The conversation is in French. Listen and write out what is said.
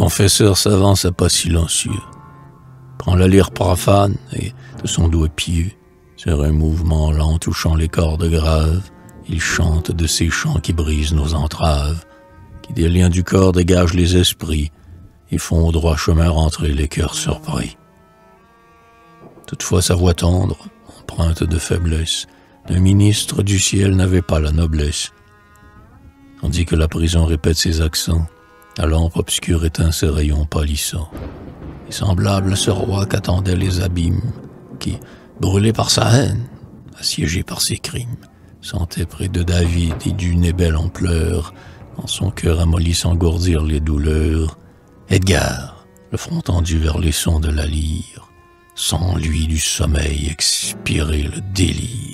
confesseur s'avance à pas silencieux, prend la lyre profane et, de son doigt pieux, sur un mouvement lent touchant les cordes graves, il chante de ces chants qui brisent nos entraves, qui des liens du corps dégagent les esprits et font au droit chemin rentrer les cœurs surpris. Toutefois sa voix tendre, empreinte de faiblesse, d'un ministre du ciel n'avait pas la noblesse. Tandis que la prison répète ses accents, la lampe obscure éteint ses rayons pâlissants. Et semblable à ce roi qu'attendaient les abîmes, qui, brûlé par sa haine, assiégé par ses crimes, sentait près de David et d'une ébelle en pleurs, dans son cœur amolli s'engourdir les douleurs, Edgar, le front tendu vers les sons de la lyre, sans lui du sommeil expirer le délire.